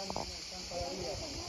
ちゃんとやんじゃ。